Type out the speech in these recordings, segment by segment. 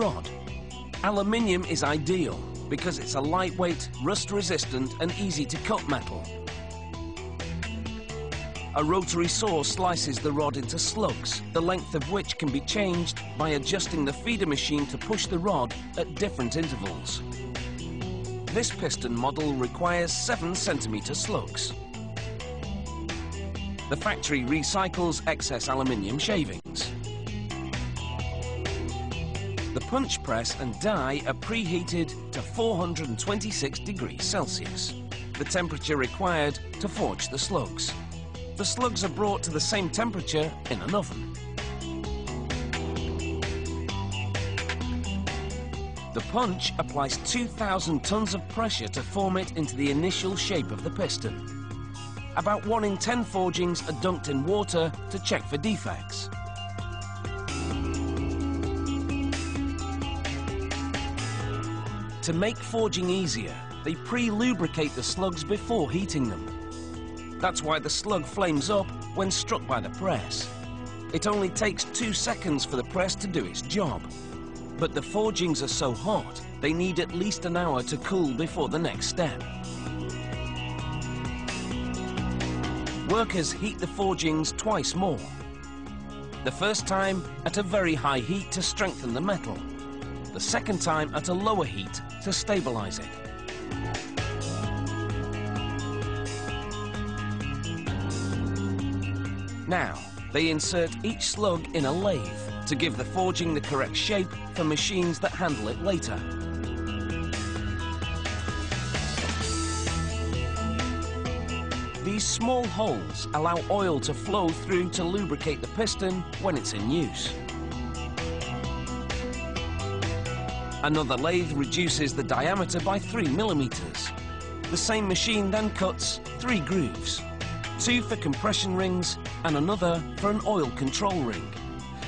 rod. Aluminium is ideal because it's a lightweight, rust-resistant and easy to cut metal. A rotary saw slices the rod into slugs, the length of which can be changed by adjusting the feeder machine to push the rod at different intervals. This piston model requires 7 centimetre slugs. The factory recycles excess aluminium shavings. The punch press and die are preheated to 426 degrees Celsius, the temperature required to forge the slugs. The slugs are brought to the same temperature in an oven. The punch applies 2,000 tons of pressure to form it into the initial shape of the piston. About 1 in 10 forgings are dunked in water to check for defects. To make forging easier, they pre-lubricate the slugs before heating them. That's why the slug flames up when struck by the press. It only takes two seconds for the press to do its job. But the forgings are so hot, they need at least an hour to cool before the next step. Workers heat the forgings twice more. The first time at a very high heat to strengthen the metal. The second time at a lower heat to stabilize it. Now, they insert each slug in a lathe to give the forging the correct shape for machines that handle it later. These small holes allow oil to flow through to lubricate the piston when it's in use. Another lathe reduces the diameter by 3 millimeters. The same machine then cuts three grooves, two for compression rings and another for an oil control ring.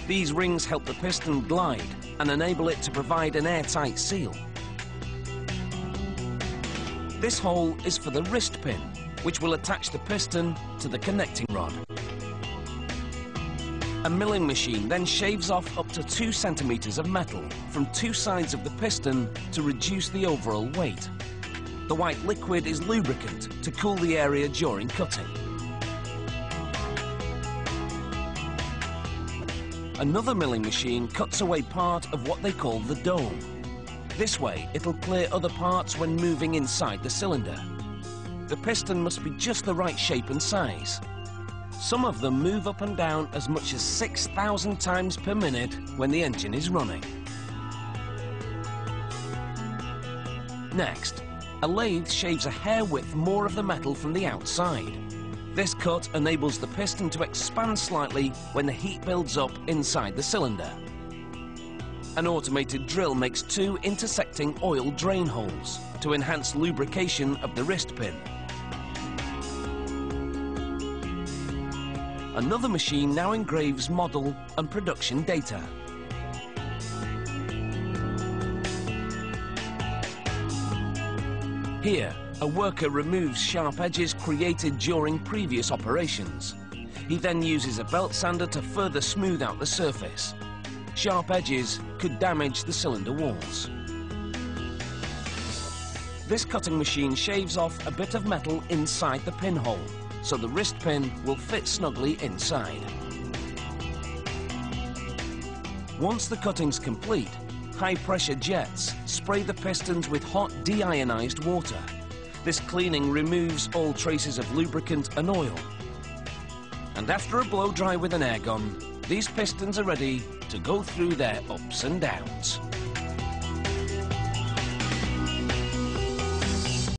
These rings help the piston glide and enable it to provide an airtight seal. This hole is for the wrist pin, which will attach the piston to the connecting rod. A milling machine then shaves off up to two centimeters of metal from two sides of the piston to reduce the overall weight. The white liquid is lubricant to cool the area during cutting. Another milling machine cuts away part of what they call the dome. This way, it'll clear other parts when moving inside the cylinder. The piston must be just the right shape and size. Some of them move up and down as much as 6,000 times per minute when the engine is running. Next, a lathe shaves a hair width more of the metal from the outside. This cut enables the piston to expand slightly when the heat builds up inside the cylinder. An automated drill makes two intersecting oil drain holes to enhance lubrication of the wrist pin. Another machine now engraves model and production data. Here, a worker removes sharp edges created during previous operations. He then uses a belt sander to further smooth out the surface. Sharp edges could damage the cylinder walls. This cutting machine shaves off a bit of metal inside the pinhole, so the wrist pin will fit snugly inside. Once the cutting's complete, high-pressure jets spray the pistons with hot deionized water. This cleaning removes all traces of lubricant and oil. And after a blow dry with an air gun, these pistons are ready to go through their ups and downs.